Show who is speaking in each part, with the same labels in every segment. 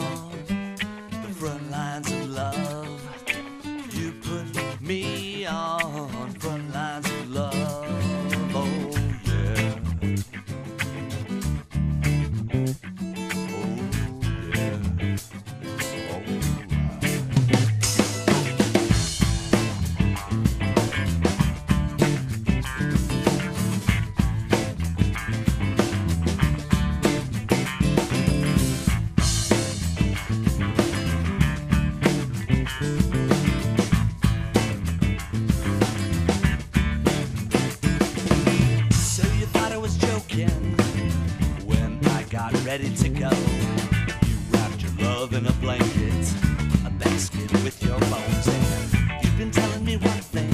Speaker 1: now. again. When I got ready to go, you wrapped your love in a blanket, a basket with your bones in. You've been telling me one thing,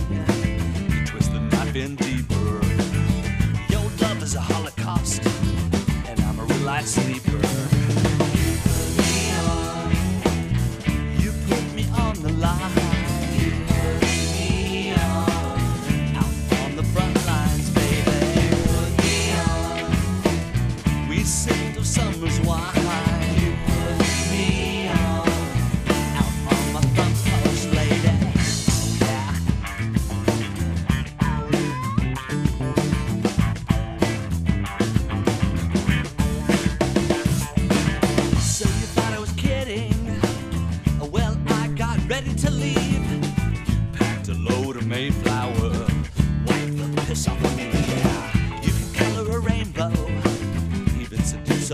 Speaker 1: you twist the knife in deeper. Your love is a holocaust, and I'm a real life sleeper.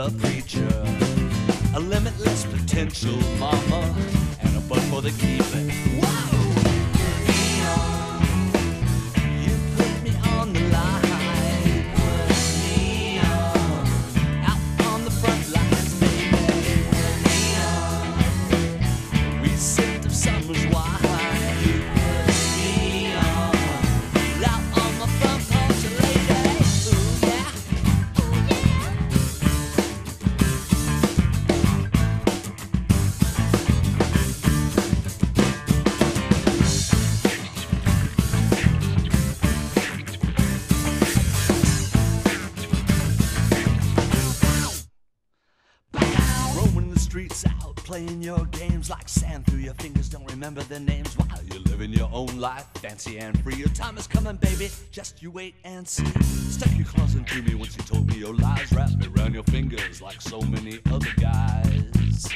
Speaker 1: A preacher. A limitless potential, mama, and a butt for the keeping. Whoa! You put streets out, playing your games like sand through your fingers. Don't remember their names while you're living your own life, fancy and free. Your time is coming, baby. Just you wait and see. Stuck your claws into me once you told me your lies. Wrapped me around your fingers like so many other guys.